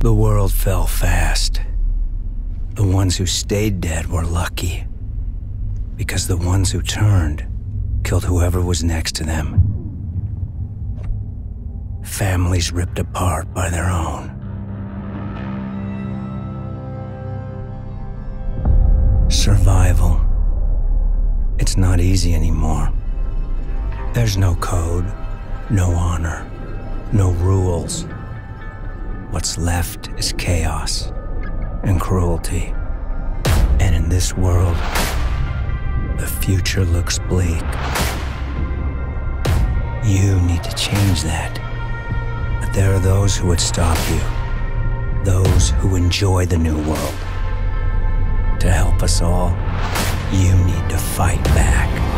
The world fell fast. The ones who stayed dead were lucky. Because the ones who turned killed whoever was next to them. Families ripped apart by their own. Survival. It's not easy anymore. There's no code, no honor, no rules. What's left is chaos and cruelty. And in this world, the future looks bleak. You need to change that. But there are those who would stop you. Those who enjoy the new world. To help us all, you need to fight back.